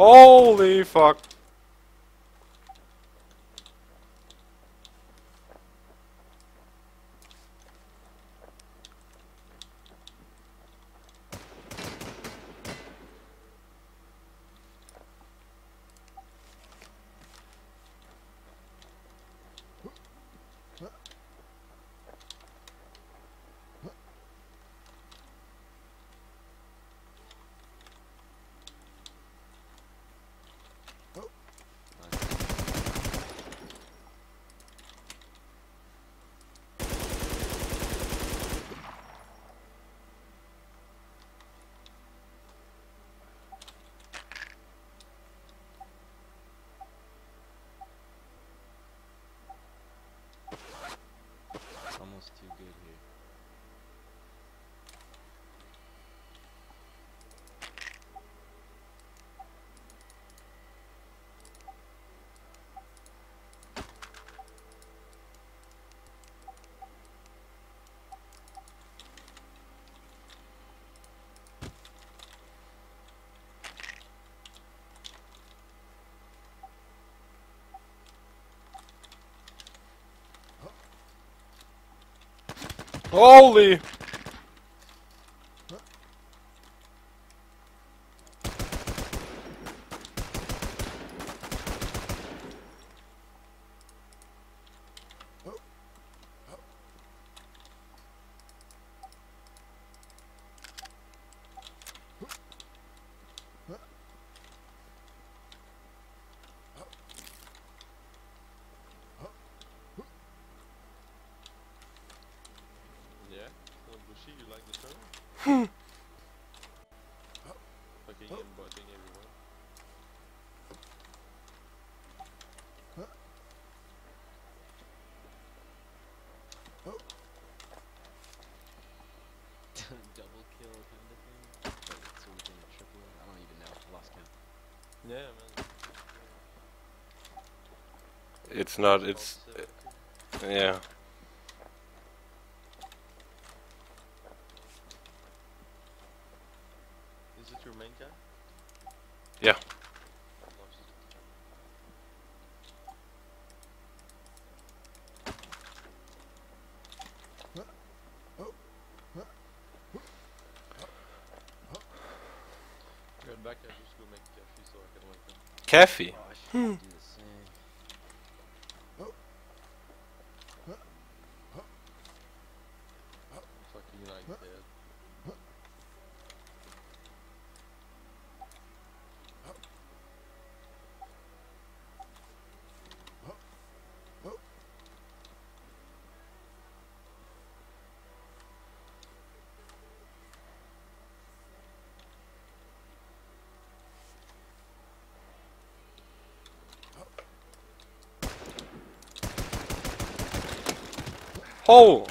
Holy fuck. Almost too good here. Holy! Like the term? Fucking and butting everyone. Double kill kind of thing. Like, so we can triple. I don't even know. I lost count. Yeah, man. It's not, it's, Top seven. yeah. Is it your main guy? Yeah. Lost. Hmm. Right Oh!